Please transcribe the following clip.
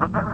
Ha ha ha.